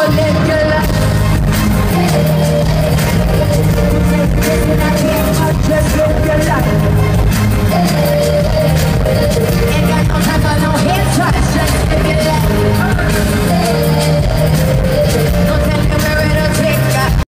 Olé.